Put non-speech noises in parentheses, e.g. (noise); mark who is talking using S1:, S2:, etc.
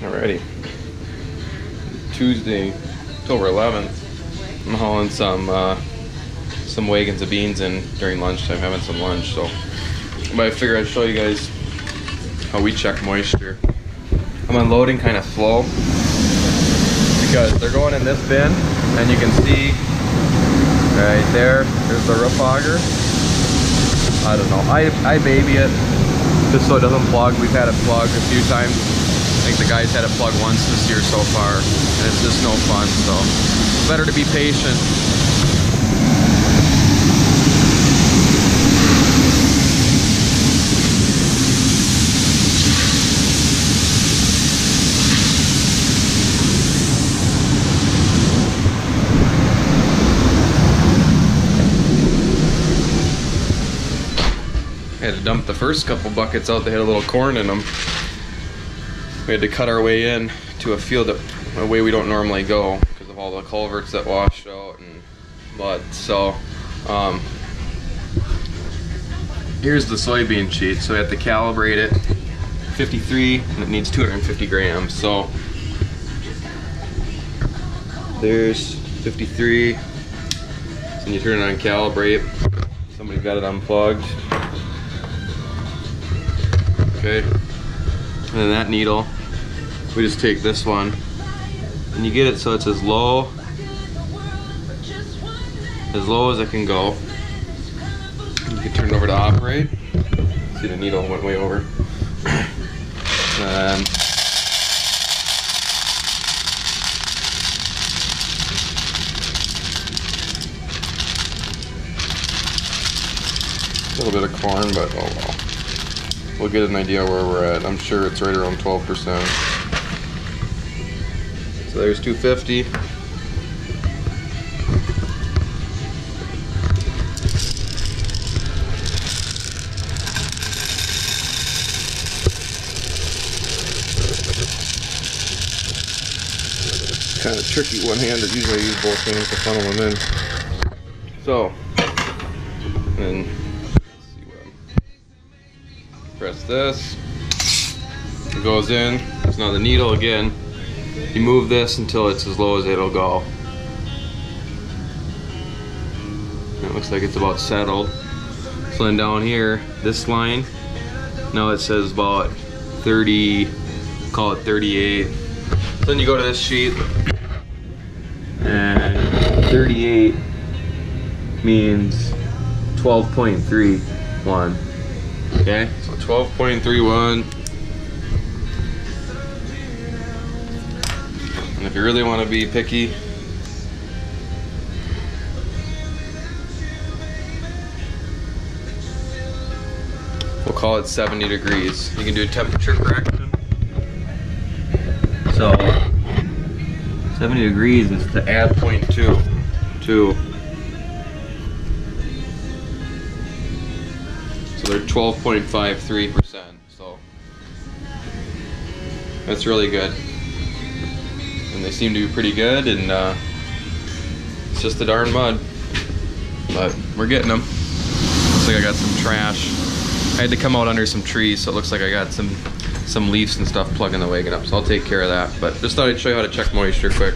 S1: Alrighty. Tuesday, October 11th. I'm hauling some uh, some wagons of beans in during lunchtime, having some lunch. So, but I figure I'd show you guys how we check moisture. I'm unloading kind of slow because they're going in this bin, and you can see right there. There's the roof auger. I don't know. I I baby it just so it doesn't plug. We've had it plugged a few times. I think the guys had it plugged once this year so far, and it's just no fun. So better to be patient. I had to dump the first couple buckets out. They had a little corn in them. We had to cut our way in to a field that a way we don't normally go because of all the culverts that washed out and mud. So, um, here's the soybean sheet. So we have to calibrate it. 53 and it needs 250 grams. So there's 53. and you turn it on calibrate. Somebody got it unplugged. Okay. And then that needle, we just take this one and you get it so it's as low as low as it can go. You can turn it over to operate. See the needle went way over. and (clears throat) um, a little bit of corn, but oh well we'll get an idea where we're at. I'm sure it's right around 12%. So there's 250. Kind of tricky one-handed. Usually I use both hands to funnel them in. So, and press this it goes in it's now the needle again you move this until it's as low as it'll go. It looks like it's about settled. So then down here this line. Now it says about 30 call it 38 so then you go to this sheet. And 38 means 12.31 okay? So 12.31. if you really want to be picky, we'll call it 70 degrees. You can do a temperature correction. So 70 degrees is to add 0.2 to so they're 12.53%. So that's really good. And they seem to be pretty good, and uh, it's just the darn mud. But we're getting them. Looks like I got some trash. I had to come out under some trees, so it looks like I got some some leaves and stuff plugging the wagon up. So I'll take care of that. But just thought I'd show you how to check moisture quick.